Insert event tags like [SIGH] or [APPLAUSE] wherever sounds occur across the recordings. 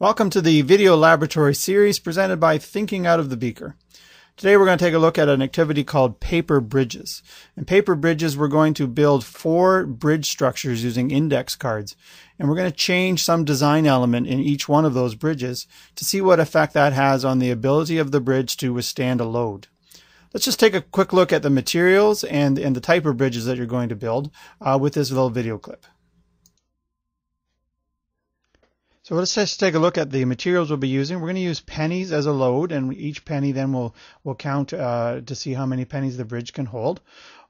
Welcome to the video laboratory series presented by Thinking Out of the Beaker. Today we're going to take a look at an activity called paper bridges. In paper bridges we're going to build four bridge structures using index cards and we're going to change some design element in each one of those bridges to see what effect that has on the ability of the bridge to withstand a load. Let's just take a quick look at the materials and, and the type of bridges that you're going to build uh, with this little video clip. So let's just take a look at the materials we'll be using. We're going to use pennies as a load, and each penny then will will count uh, to see how many pennies the bridge can hold.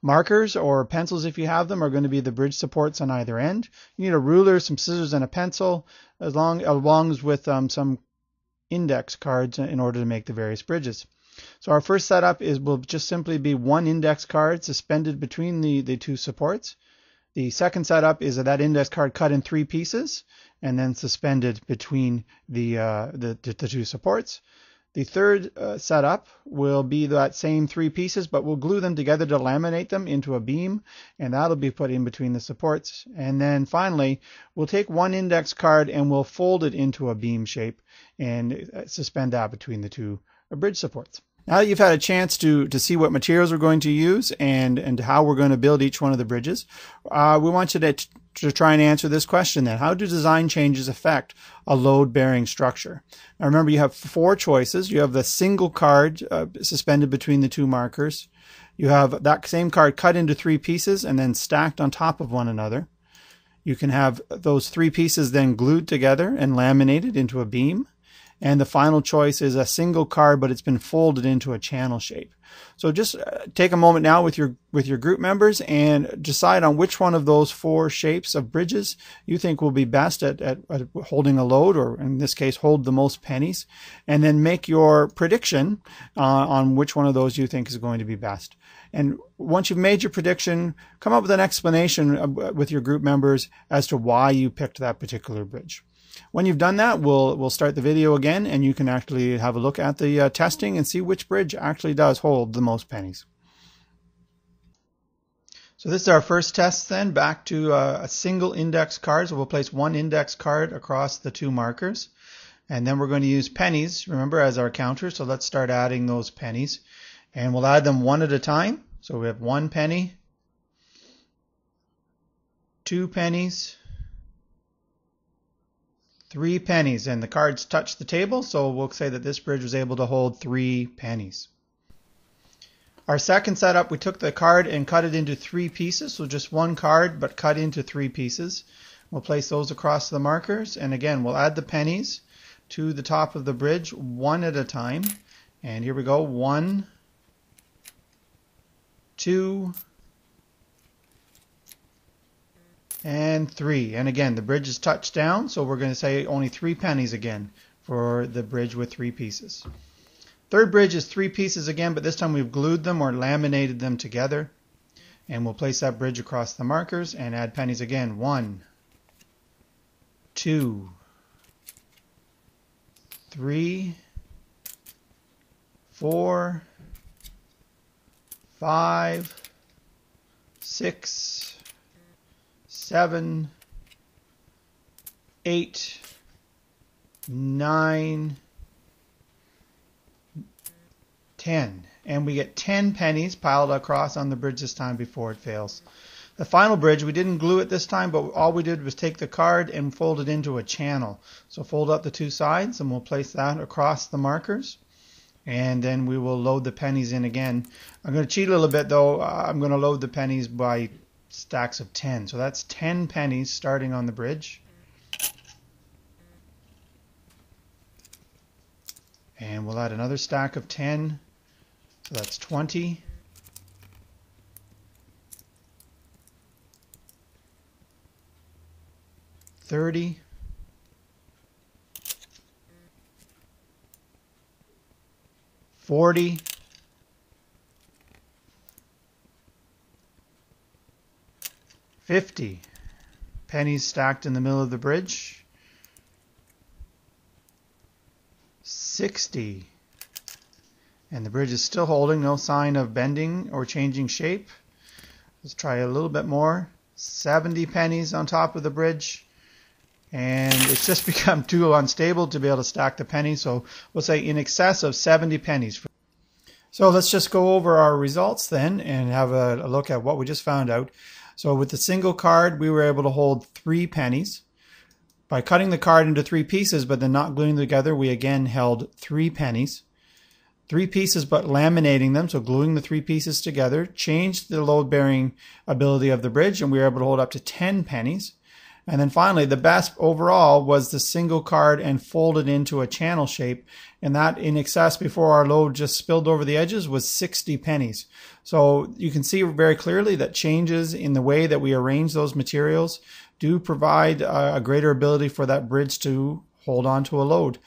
Markers or pencils, if you have them, are going to be the bridge supports on either end. You need a ruler, some scissors, and a pencil, as long along with um, some index cards in order to make the various bridges. So our first setup is will just simply be one index card suspended between the, the two supports. The second setup is that index card cut in three pieces and then suspended between the, uh, the, the, two supports. The third uh, setup will be that same three pieces, but we'll glue them together to laminate them into a beam, and that'll be put in between the supports. And then finally, we'll take one index card and we'll fold it into a beam shape and uh, suspend that between the two bridge supports. Now that you've had a chance to, to see what materials we're going to use and, and how we're going to build each one of the bridges, uh, we want you to, to try and answer this question then. How do design changes affect a load bearing structure? Now remember, you have four choices. You have the single card uh, suspended between the two markers. You have that same card cut into three pieces and then stacked on top of one another. You can have those three pieces then glued together and laminated into a beam. And the final choice is a single card, but it's been folded into a channel shape. So just uh, take a moment now with your with your group members and decide on which one of those four shapes of bridges you think will be best at, at, at, holding a load, or in this case, hold the most pennies, and then make your prediction uh, on which one of those you think is going to be best. And once you've made your prediction, come up with an explanation uh, with your group members as to why you picked that particular bridge. When you've done that, we'll, we'll start the video again and you can actually have a look at the uh, testing and see which bridge actually does hold the most pennies. So this is our first test then, back to uh, a single index card. So we'll place one index card across the two markers. And then we're going to use pennies, remember, as our counter. So let's start adding those pennies. And we'll add them one at a time. So we have one penny, two pennies, three pennies and the cards touch the table so we'll say that this bridge was able to hold three pennies. Our second setup we took the card and cut it into three pieces so just one card but cut into three pieces. We'll place those across the markers and again we'll add the pennies to the top of the bridge one at a time and here we go one two and three. And again, the bridge is touched down, so we're going to say only three pennies again for the bridge with three pieces. Third bridge is three pieces again, but this time we've glued them or laminated them together. And we'll place that bridge across the markers and add pennies again. One, two, three, four, five, six, seven, eight, nine, ten. And we get 10 pennies piled across on the bridge this time before it fails. The final bridge, we didn't glue it this time, but all we did was take the card and fold it into a channel. So fold up the two sides and we'll place that across the markers. And then we will load the pennies in again. I'm going to cheat a little bit though. Uh, I'm going to load the pennies by stacks of 10. So that's 10 pennies starting on the bridge. And we'll add another stack of 10. So that's 20. Thirty. Forty. 50 pennies stacked in the middle of the bridge. 60 and the bridge is still holding, no sign of bending or changing shape. Let's try a little bit more. 70 pennies on top of the bridge. and it's just [LAUGHS] become too unstable to be able to stack the pennies. So we'll say in excess of 70 pennies. So let's just go over our results then and have a, a look at what we just found out. So with the single card, we were able to hold three pennies. By cutting the card into three pieces, but then not gluing them together, we again held three pennies. Three pieces, but laminating them, so gluing the three pieces together, changed the load bearing ability of the bridge, and we were able to hold up to 10 pennies. And then finally, the best overall was the single card and folded into a channel shape. And that in excess before our load just spilled over the edges was 60 pennies. So you can see very clearly that changes in the way that we arrange those materials do provide uh, a greater ability for that bridge to hold on to a load.